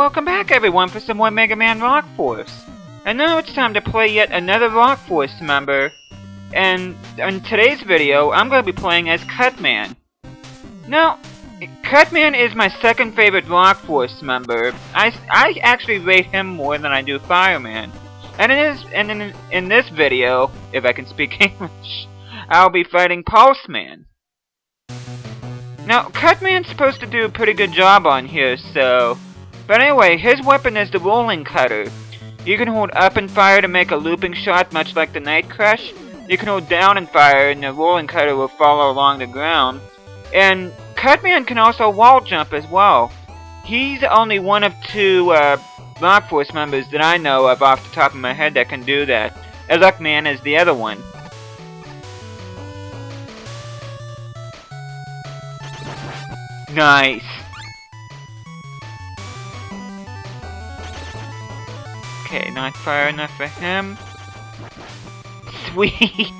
welcome back everyone for some more Mega Man Rock Force. And now it's time to play yet another Rock Force member. And in today's video, I'm going to be playing as Cutman. Now, Cutman is my second favorite Rock Force member. I, I actually rate him more than I do Fireman. And, it is, and in, in this video, if I can speak English, I'll be fighting Pulse Man. Now, Cutman's supposed to do a pretty good job on here, so... But anyway, his weapon is the Rolling Cutter. You can hold up and fire to make a looping shot, much like the Knight Crush. You can hold down and fire, and the Rolling Cutter will follow along the ground. And Cutman can also wall jump as well. He's only one of two uh, Force members that I know of off the top of my head that can do that. Elecman is the other one. Nice. Okay, not far enough for him. Sweet!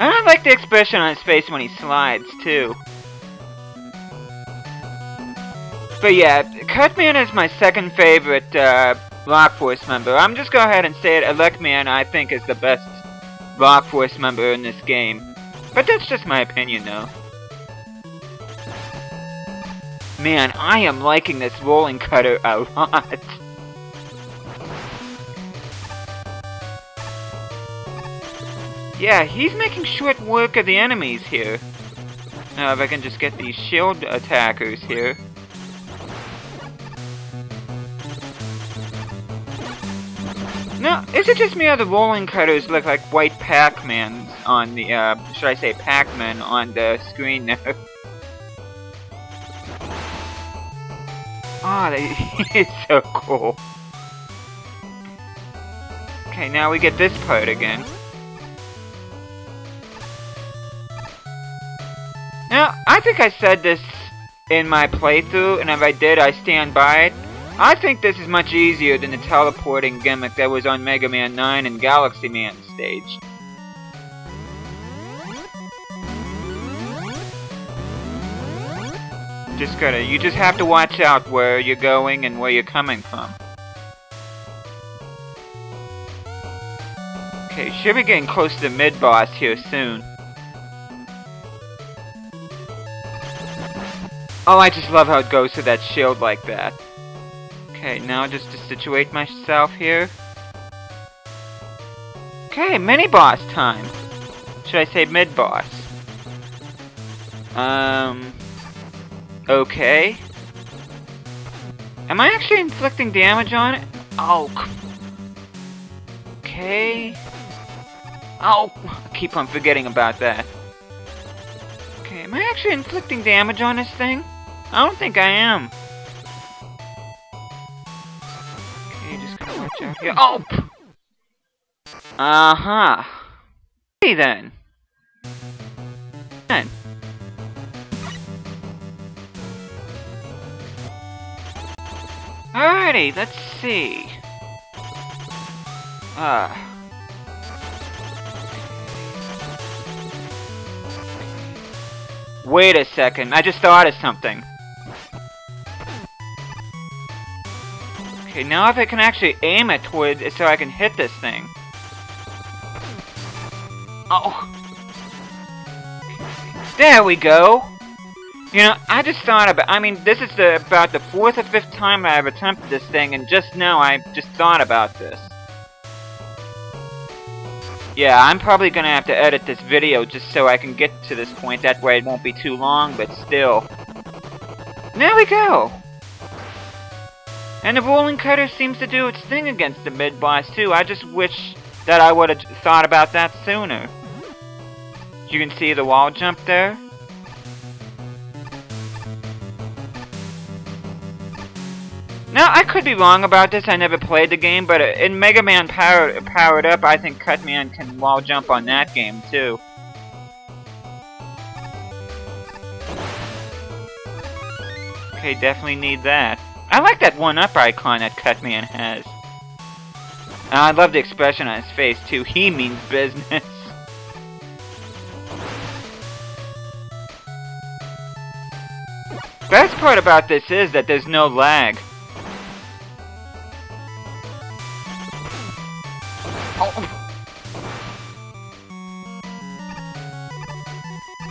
I like the expression on his face when he slides, too. But yeah, Cutman is my second favorite uh, Rock Force member. I'm just go ahead and say it, Elecman I think is the best Rock Force member in this game. But that's just my opinion though. Man, I am liking this rolling cutter a lot. Yeah, he's making short work of the enemies here. Now if I can just get these shield attackers here. Now, is it just me or the rolling cutters look like white Pac-Mans on the, uh, should I say Pac-Man on the screen there? Ah, oh, it's so cool. Okay, now we get this part again. Now, I think I said this in my playthrough, and if I did, I stand by it. I think this is much easier than the teleporting gimmick that was on Mega Man 9 and Galaxy Man stage. Just gotta, you just have to watch out where you're going and where you're coming from. Okay, should be getting close to the mid-boss here soon. Oh, I just love how it goes to that shield like that. Okay, now just to situate myself here. Okay, mini-boss time! Should I say mid-boss? Um... Okay. Am I actually inflicting damage on it? Oh. Okay. Oh, I keep on forgetting about that. Okay, am I actually inflicting damage on this thing? I don't think I am. Okay, just gonna watch out here. Oh! Uh-huh. Okay then. Then. Alrighty, let's see. Ah. Uh. Wait a second, I just thought of something. Okay, now if I can actually aim it towards so I can hit this thing. Oh. There we go! You know, I just thought about, I mean, this is the, about the fourth or fifth time I've attempted this thing, and just now I just thought about this. Yeah, I'm probably gonna have to edit this video just so I can get to this point, that way it won't be too long, but still. There we go! And the rolling cutter seems to do its thing against the mid-boss too, I just wish that I would've thought about that sooner. You can see the wall jump there? Now, I could be wrong about this, I never played the game, but in Mega Man Power Powered Up, I think Cutman can wall jump on that game, too. Okay, definitely need that. I like that one-up icon that Cutman has. And I love the expression on his face, too. He means business. Best part about this is that there's no lag. Oh.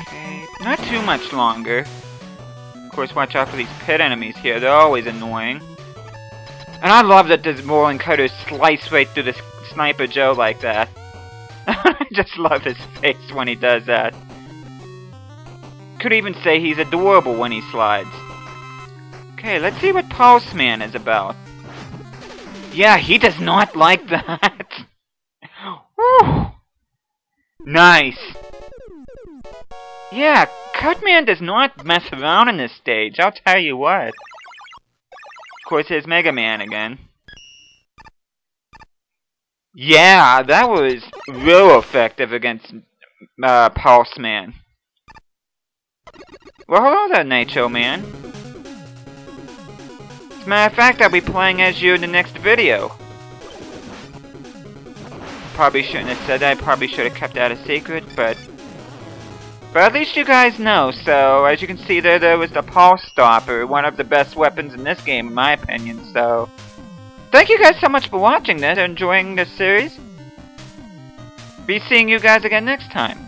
Okay, not too much longer. Course, watch out for these pit enemies here. They're always annoying. And I love that this rolling cutters slice right through this Sniper Joe like that. I just love his face when he does that. Could even say he's adorable when he slides. Okay, let's see what Pulse Man is about. Yeah, he does not like that. Whew. Nice. Yeah, Cutman does not mess around in this stage, I'll tell you what. Of course, there's Mega Man again. Yeah, that was real effective against uh, Pulse Man. Well, hello there, Nacho Man. As a matter of fact, I'll be playing as you in the next video. Probably shouldn't have said that, I probably should have kept that a secret, but... But at least you guys know, so as you can see there, there was the Pulse Stopper, one of the best weapons in this game, in my opinion, so... Thank you guys so much for watching this, enjoying this series. Be seeing you guys again next time.